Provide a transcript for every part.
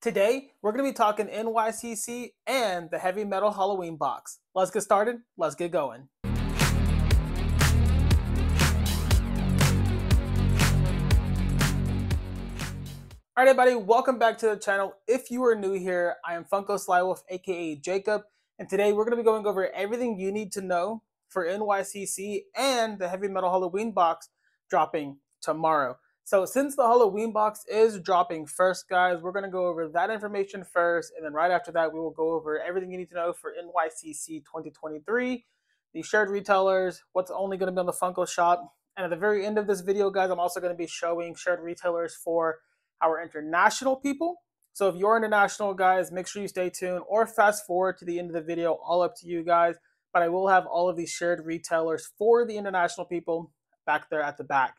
Today, we're going to be talking NYCC and the Heavy Metal Halloween box. Let's get started. Let's get going. All right, everybody, welcome back to the channel. If you are new here, I am Funko Slywolf, aka Jacob, and today we're going to be going over everything you need to know for NYCC and the Heavy Metal Halloween box dropping tomorrow. So since the Halloween box is dropping first, guys, we're going to go over that information first, and then right after that, we will go over everything you need to know for NYCC 2023, the shared retailers, what's only going to be on the Funko shop, and at the very end of this video, guys, I'm also going to be showing shared retailers for our international people. So if you're international, guys, make sure you stay tuned or fast forward to the end of the video, all up to you guys. But I will have all of these shared retailers for the international people back there at the back.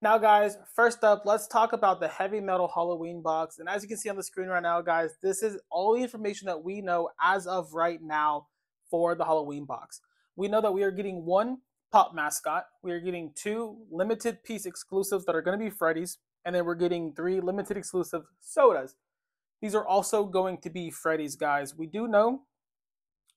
Now, guys, first up, let's talk about the Heavy Metal Halloween box. And as you can see on the screen right now, guys, this is all the information that we know as of right now for the Halloween box. We know that we are getting one pop mascot. We are getting two limited piece exclusives that are going to be Freddy's and then we're getting three limited exclusive sodas. These are also going to be Freddy's, guys. We do know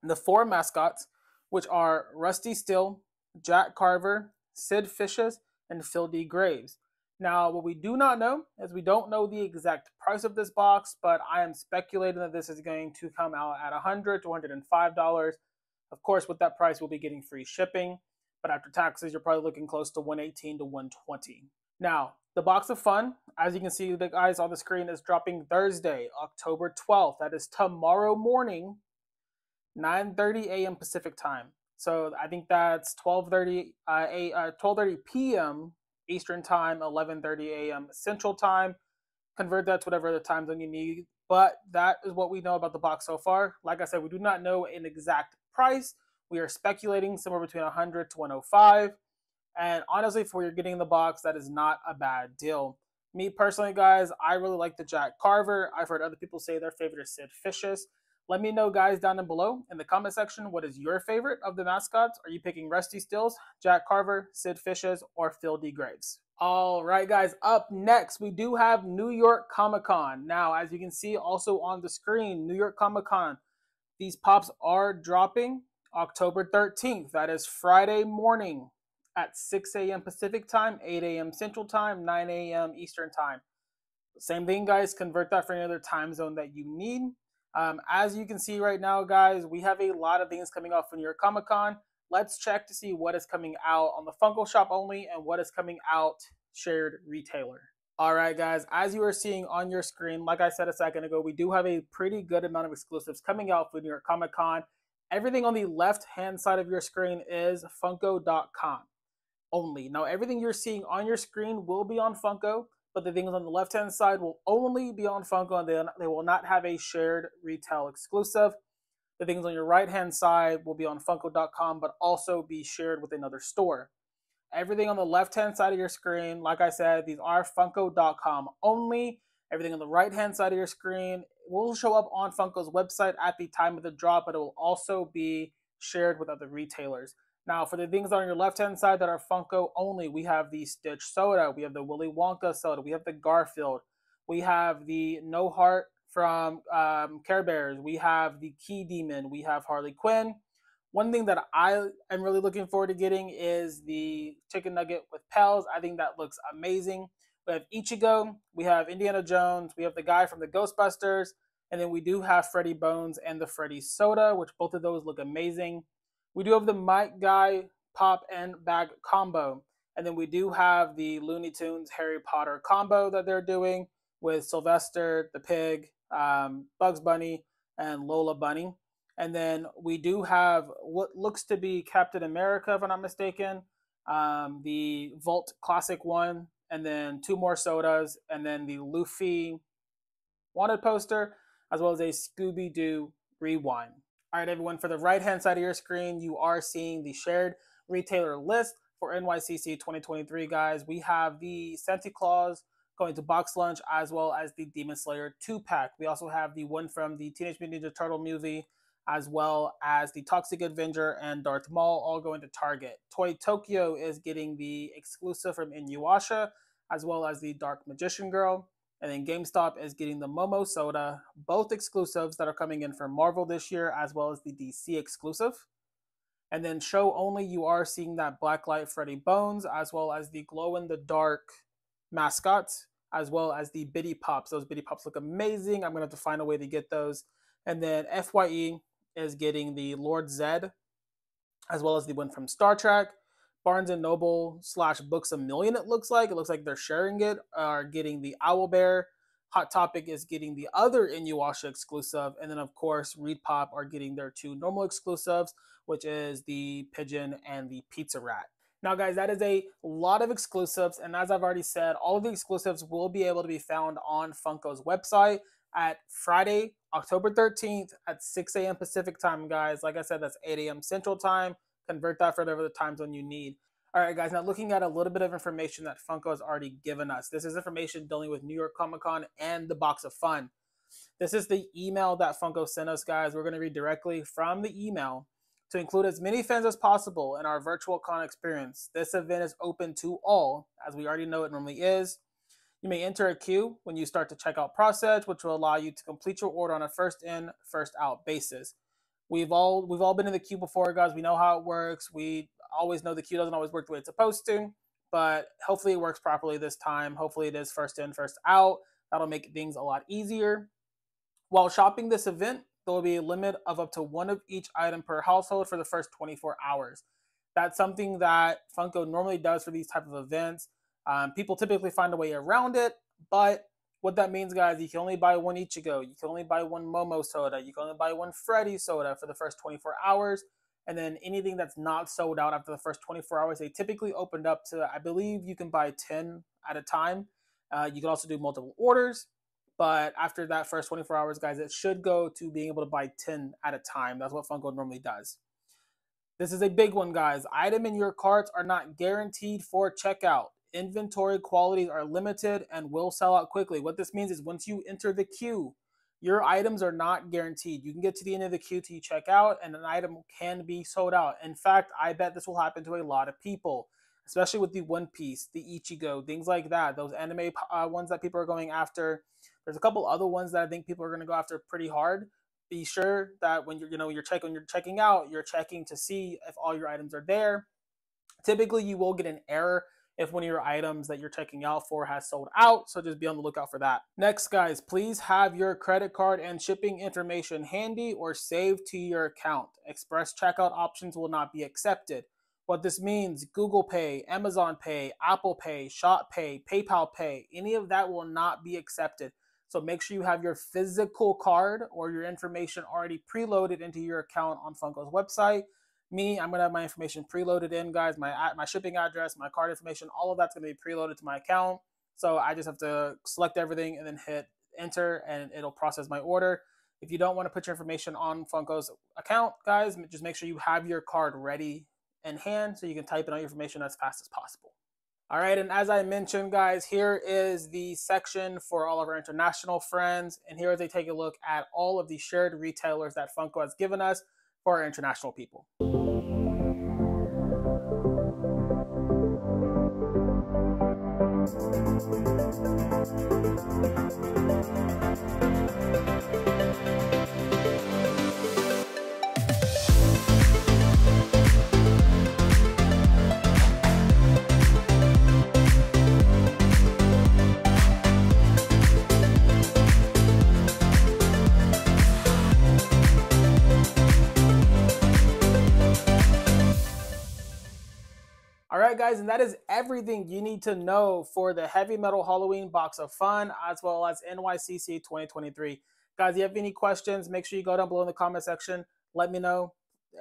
the four mascots, which are Rusty Still, Jack Carver, Sid Vicious, and D. Graves. Now, what we do not know is we don't know the exact price of this box, but I am speculating that this is going to come out at 100 to $105. Of course, with that price, we'll be getting free shipping, but after taxes, you're probably looking close to 118 to 120. Now, the box of fun, as you can see, the guys on the screen is dropping Thursday, October 12th. That is tomorrow morning, 9:30 a.m. Pacific time. So I think that's 12:30 uh, a, uh, 12:30 p.m. Eastern time, 11:30 a.m. Central time. Convert that to whatever the time zone you need. But that is what we know about the box so far. Like I said, we do not know an exact price. We are speculating somewhere between 100 to 105. And honestly, for you're getting the box, that is not a bad deal. Me personally, guys, I really like the Jack Carver. I've heard other people say their favorite is Sid Vicious. Let me know, guys, down in below in the comment section, what is your favorite of the mascots? Are you picking Rusty Stills, Jack Carver, Sid Vicious, or Phil D. Graves? All right, guys, up next, we do have New York Comic Con. Now, as you can see also on the screen, New York Comic Con, these pops are dropping October 13th. That is Friday morning at 6 a.m. Pacific time, 8 a.m. Central time, 9 a.m. Eastern time. Same thing, guys. Convert that for any other time zone that you need. Um, as you can see right now, guys, we have a lot of things coming out from New York Comic Con. Let's check to see what is coming out on the Funko Shop only and what is coming out shared retailer. All right, guys, as you are seeing on your screen, like I said a second ago, we do have a pretty good amount of exclusives coming out for New York Comic Con. Everything on the left hand side of your screen is Funko.com only. Now, everything you're seeing on your screen will be on Funko, but the things on the left hand side will only be on Funko and they, they will not have a shared retail exclusive. The things on your right hand side will be on Funko.com, but also be shared with another store. Everything on the left hand side of your screen, like I said, these are Funko.com only. Everything on the right hand side of your screen will show up on Funko's website at the time of the drop, but it will also be shared with other retailers. Now, for the things on your left hand side that are Funko only, we have the Stitch Soda, we have the Willy Wonka Soda, we have the Garfield, we have the No Heart from um, Care Bears, we have the Key Demon, we have Harley Quinn. One thing that I am really looking forward to getting is the Chicken Nugget with Pels. I think that looks amazing. We have Ichigo, we have Indiana Jones, we have the guy from the Ghostbusters, and then we do have Freddy Bones and the Freddy Soda, which both of those look amazing. We do have the Mike Guy pop and bag combo. And then we do have the Looney Tunes Harry Potter combo that they're doing with Sylvester the Pig, um, Bugs Bunny, and Lola Bunny. And then we do have what looks to be Captain America, if I'm not mistaken, um, the Vault Classic one, and then two more sodas, and then the Luffy wanted poster, as well as a Scooby Doo rewind. All right, everyone, for the right-hand side of your screen, you are seeing the shared retailer list for NYCC 2023, guys. We have the Santa Claus going to Box Lunch as well as the Demon Slayer 2-pack. We also have the one from the Teenage Mutant Ninja Turtle movie as well as the Toxic Avenger and Darth Maul all going to Target. Toy Tokyo is getting the exclusive from Inuyasha as well as the Dark Magician Girl. And then GameStop is getting the Momo Soda, both exclusives that are coming in for Marvel this year, as well as the DC exclusive. And then show only, you are seeing that Blacklight Freddy Bones, as well as the glow in the dark mascots, as well as the Bitty Pops. Those Bitty Pops look amazing. I'm going to have to find a way to get those. And then FYE is getting the Lord Zedd, as well as the one from Star Trek. Barnes and Noble slash Books a Million, it looks like. It looks like they're sharing it, are getting the Owl Bear. Hot Topic is getting the other Inuyasha exclusive. And then, of course, ReedPop are getting their two normal exclusives, which is the Pigeon and the Pizza Rat. Now, guys, that is a lot of exclusives. And as I've already said, all of the exclusives will be able to be found on Funko's website at Friday, October 13th at 6 a.m. Pacific time, guys. Like I said, that's 8 a.m. Central time. Convert that for whatever the time zone you need. All right, guys, now looking at a little bit of information that Funko has already given us. This is information dealing with New York Comic Con and the Box of Fun. This is the email that Funko sent us, guys. We're going to read directly from the email to include as many fans as possible in our virtual con experience. This event is open to all, as we already know it normally is. You may enter a queue when you start the checkout process, which will allow you to complete your order on a first in, first out basis. We've all we've all been in the queue before, guys. We know how it works. We always know the queue doesn't always work the way it's supposed to, but hopefully it works properly this time. Hopefully it is first in, first out. That'll make things a lot easier. While shopping this event, there will be a limit of up to one of each item per household for the first 24 hours. That's something that Funko normally does for these type of events. Um, people typically find a way around it, but what that means, guys, you can only buy one Ichigo, you can only buy one Momo soda, you can only buy one Freddy soda for the first 24 hours. And then anything that's not sold out after the first 24 hours, they typically opened up to, I believe you can buy 10 at a time. Uh, you can also do multiple orders. But after that first 24 hours, guys, it should go to being able to buy 10 at a time. That's what Funko normally does. This is a big one, guys. Item in your carts are not guaranteed for checkout. Inventory qualities are limited and will sell out quickly. What this means is once you enter the queue, your items are not guaranteed. You can get to the end of the queue till you check out, and an item can be sold out. In fact, I bet this will happen to a lot of people, especially with the One Piece, the Ichigo, things like that. Those anime uh, ones that people are going after. There's a couple other ones that I think people are going to go after pretty hard. Be sure that when you're, you know, you're checking, when you're checking out, you're checking to see if all your items are there. Typically, you will get an error if one of your items that you're checking out for has sold out. So just be on the lookout for that. Next, guys, please have your credit card and shipping information handy or saved to your account. Express checkout options will not be accepted. What this means, Google Pay, Amazon Pay, Apple Pay, Shop Pay, PayPal Pay, any of that will not be accepted. So make sure you have your physical card or your information already preloaded into your account on Funko's website me, I'm gonna have my information preloaded in, guys. My my shipping address, my card information, all of that's gonna be preloaded to my account. So I just have to select everything and then hit enter, and it'll process my order. If you don't want to put your information on Funko's account, guys, just make sure you have your card ready in hand so you can type in all your information as fast as possible. All right, and as I mentioned, guys, here is the section for all of our international friends. And here they take a look at all of the shared retailers that Funko has given us for our international people. Right, guys, and that is everything you need to know for the Heavy Metal Halloween Box of Fun as well as NYCC 2023. Guys, if you have any questions, make sure you go down below in the comment section. Let me know.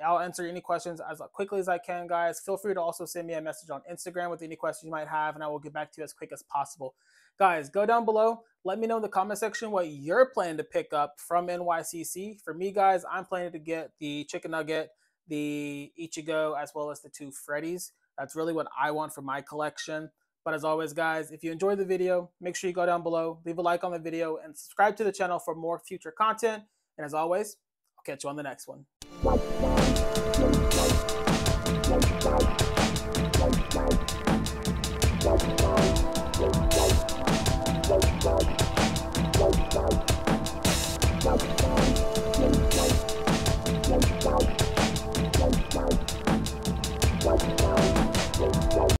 I'll answer any questions as quickly as I can, guys. Feel free to also send me a message on Instagram with any questions you might have, and I will get back to you as quick as possible. Guys, go down below. Let me know in the comment section what you're planning to pick up from NYCC. For me, guys, I'm planning to get the chicken nugget, the Ichigo, as well as the two Freddy's. That's really what I want for my collection. But as always, guys, if you enjoyed the video, make sure you go down below, leave a like on the video, and subscribe to the channel for more future content. And as always, I'll catch you on the next one.